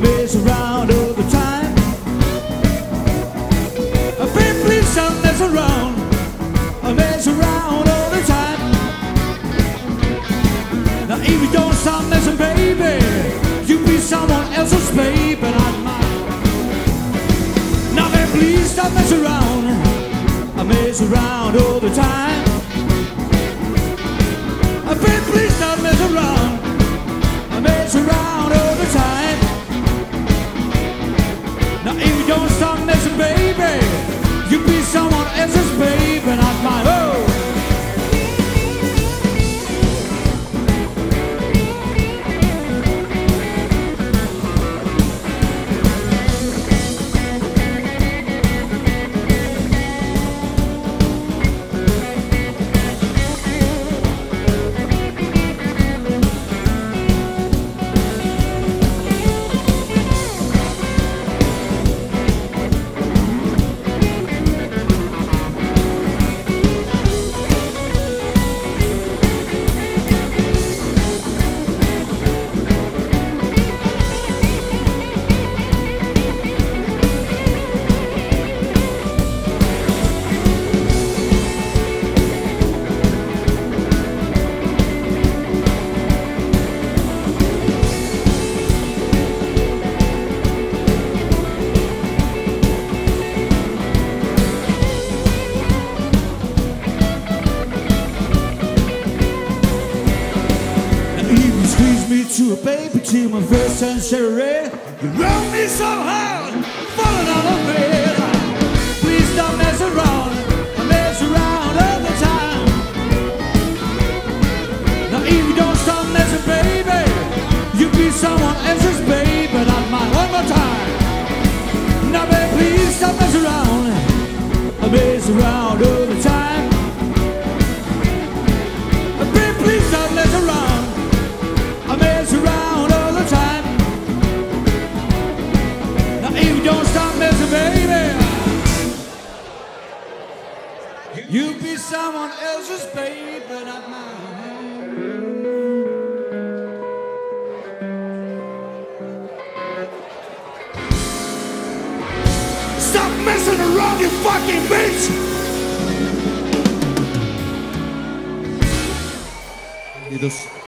bass around all the time. A pimply sound that's around, a mess around all the time. Now if you don't sound as a baby, you be someone else's baby, not mine. Now then please stop messing around, I mess around all the time. Me to a baby to my first century. You run me so hard, falling out of bed. Please stop messing around, I mess around all the time. Now if you don't stop messing, baby, you be someone else's baby, not mine. One more time. Now baby, please stop messing around, I mess around all the time. You be someone else's baby, not mine. Stop messing around, you fucking bitch! Unidos.